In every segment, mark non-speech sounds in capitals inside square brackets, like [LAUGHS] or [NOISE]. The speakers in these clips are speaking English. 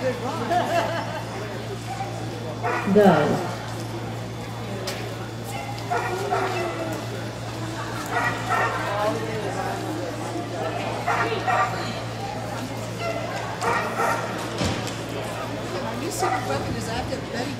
Go. Weapon is active Betty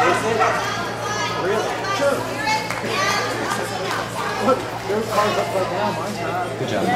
and Chris was the last one to go, and I saw it. [LAUGHS] Good job.